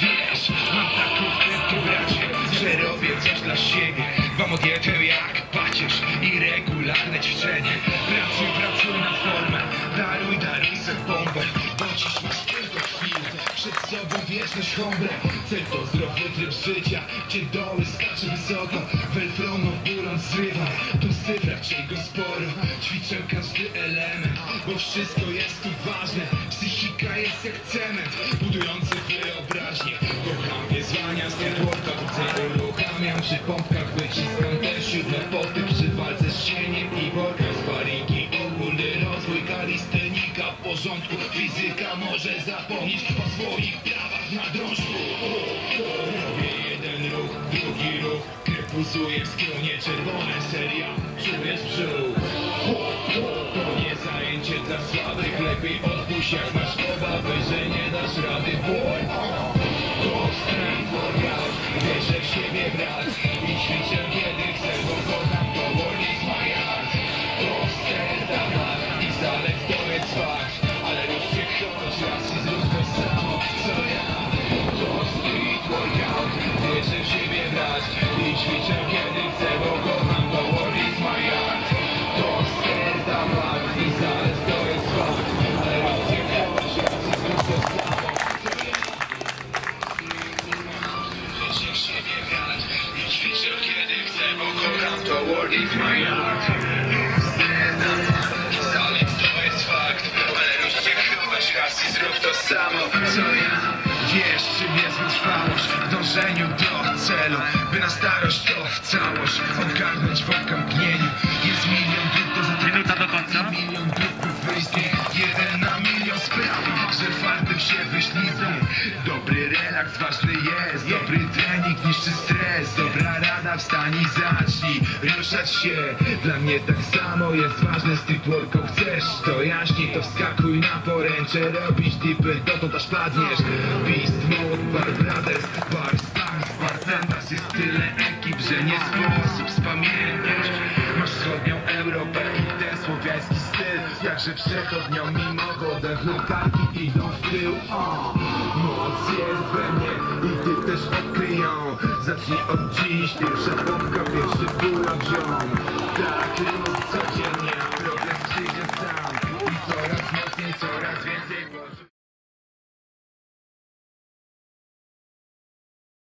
Wiesz, mam taką bracie, że robię coś dla siebie. Mam odjęte jak pacierz i regularne ćwiczenie. Pracuj, pracuj na formę, daruj, daruj se bombę. Bądź masz tylko chwilę, przed sobą wieczność hombre. Cel to zdrowy tryb życia, gdzie doły bo wszystko jest tu ważne. Psychika jest jak cement, budujący wyobraźnię. Kocham wyzwania, to celu uruchamiam Przy pompkach wyciskam te siódme poty Przy walce z cieniem i worka Sparingi, ogólny rozwój kalistenika W porządku, fizyka może zapomnieć O swoich prawach na drążku. Robię jeden ruch, drugi ruch Krew pulsuje w skronie czerwone. Seria, czujesz brzuch Lepiej odpuść jak masz obawy, że nie dasz rady. Boy, to strength workout Wierzę w siebie brat I ćwiczę to work is my art to jest fakt. Ale rusz się chować raz i zrób to samo Co ja. Wiesz czym jest wytrwałość W dążeniu do celu By na starość to w całość Odgarnąć w okamgnieniu Jest milion dróg do zatrudnienia Minuta do końca. Milion dróg by wyjść z niej. Jeden na milion sprawi Że fartem się wyślizgnie Dobry relaks ważny jest Dobry trening niszczy stres Dobra wstań i zacznij Ruszać się. Dla mnie tak samo jest ważne Street worko chcesz to jaśniej To wskakuj na poręcze Robisz dipy dotąd aż padniesz. Beast mode, bar brothers Bar stars, bartenders Jest tyle ekip, że nie sposób spamiętać. Masz wschodnią Europę i ten słowiański styl Także przechodnią mimo wodę Wulkarki idą w tył. O, Moc jest też odkryją. Zacznij od dziś, pierwsza pompka, pierwszy buła wziął